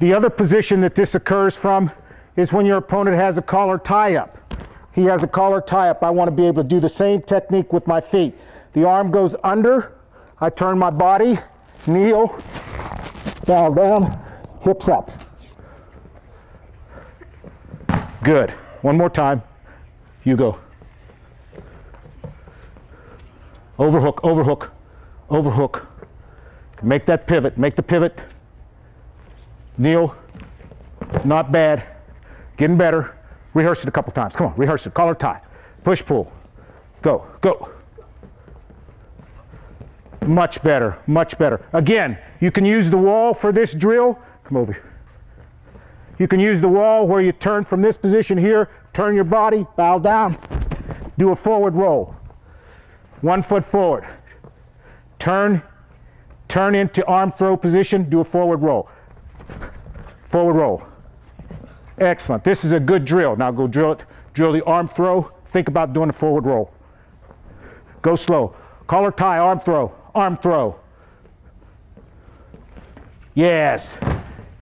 The other position that this occurs from is when your opponent has a collar tie up. He has a collar tie up. I want to be able to do the same technique with my feet. The arm goes under, I turn my body, kneel, bow down, hips up. Good. One more time. You go. Overhook, overhook, overhook. Make that pivot, make the pivot. Kneel. Not bad. Getting better. Rehearse it a couple times. Come on, rehearse it. Collar tie. Push pull. Go, go. Much better, much better. Again, you can use the wall for this drill. Come over here. You can use the wall where you turn from this position here, turn your body, bow down, do a forward roll. One foot forward. Turn, turn into arm throw position, do a forward roll. Forward roll. Excellent. This is a good drill. Now go drill it, drill the arm throw. Think about doing a forward roll. Go slow. Collar tie, arm throw, arm throw. Yes.